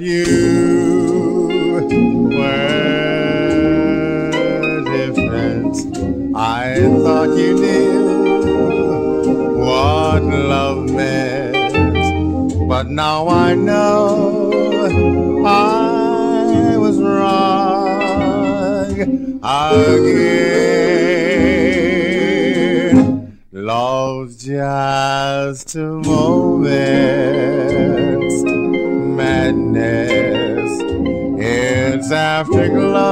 you were different. I thought you knew what love meant, but now I know I was wrong again. Just a moment, madness, it's afterglow,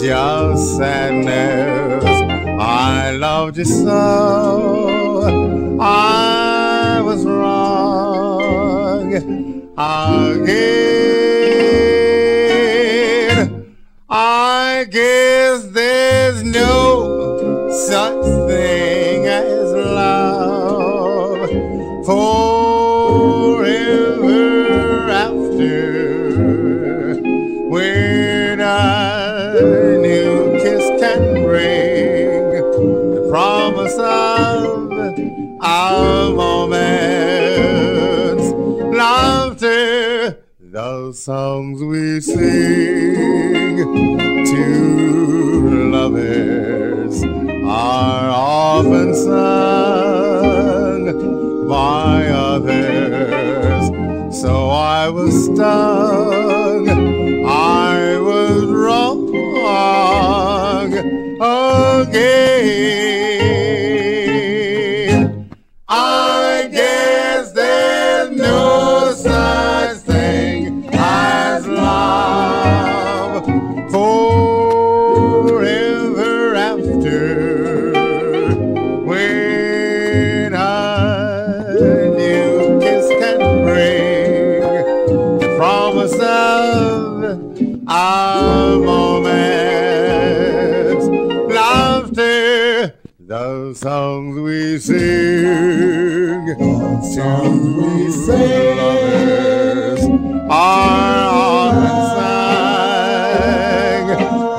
just sadness. I loved you so, forever after. When a new kiss can bring the promise of our moments laughter those songs we sing to lovers are often sung So I was stung, of our moments. Laughter those songs we sing. Songs we sing. Lovers are often sang.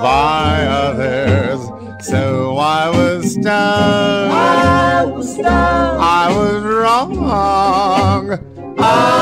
By others? So I was stung. I was stung. I was wrong. I